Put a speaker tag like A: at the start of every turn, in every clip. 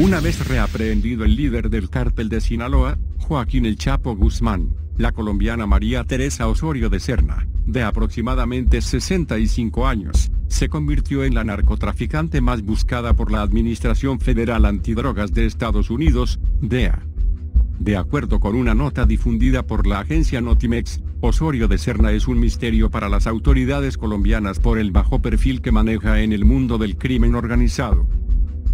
A: Una vez reaprehendido el líder del cártel de Sinaloa, Joaquín El Chapo Guzmán, la colombiana María Teresa Osorio de Serna, de aproximadamente 65 años, se convirtió en la narcotraficante más buscada por la Administración Federal Antidrogas de Estados Unidos, DEA. De acuerdo con una nota difundida por la agencia Notimex, Osorio de Serna es un misterio para las autoridades colombianas por el bajo perfil que maneja en el mundo del crimen organizado.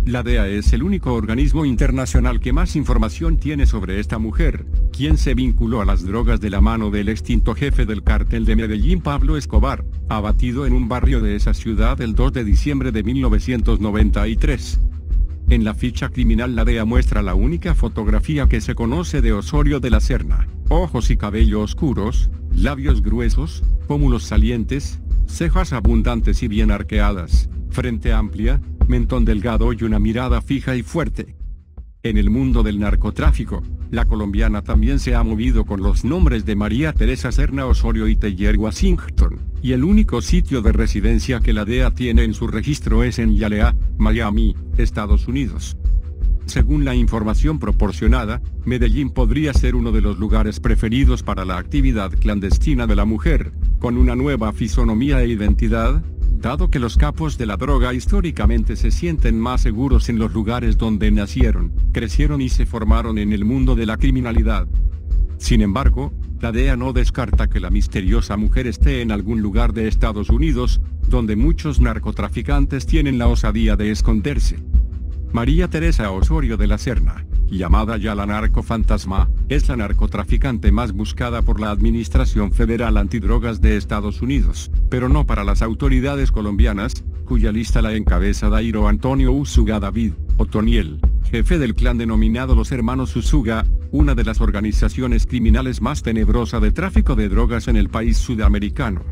A: La DEA es el único organismo internacional que más información tiene sobre esta mujer, quien se vinculó a las drogas de la mano del extinto jefe del cártel de Medellín Pablo Escobar, abatido en un barrio de esa ciudad el 2 de diciembre de 1993. En la ficha criminal la DEA muestra la única fotografía que se conoce de Osorio de la Serna, ojos y cabello oscuros, labios gruesos, pómulos salientes, cejas abundantes y bien arqueadas, frente amplia, mentón delgado y una mirada fija y fuerte. En el mundo del narcotráfico, la colombiana también se ha movido con los nombres de María Teresa Serna Osorio y Teller Washington, y el único sitio de residencia que la DEA tiene en su registro es en Yalea, Miami, Estados Unidos. Según la información proporcionada, Medellín podría ser uno de los lugares preferidos para la actividad clandestina de la mujer, con una nueva fisonomía e identidad, dado que los capos de la droga históricamente se sienten más seguros en los lugares donde nacieron, crecieron y se formaron en el mundo de la criminalidad. Sin embargo, la DEA no descarta que la misteriosa mujer esté en algún lugar de Estados Unidos, donde muchos narcotraficantes tienen la osadía de esconderse. María Teresa Osorio de la Serna, llamada ya la narcofantasma, es la narcotraficante más buscada por la Administración Federal Antidrogas de Estados Unidos, pero no para las autoridades colombianas, cuya lista la encabeza Dairo Antonio Usuga David, Otoniel, jefe del clan denominado los Hermanos Usuga, una de las organizaciones criminales más tenebrosa de tráfico de drogas en el país sudamericano.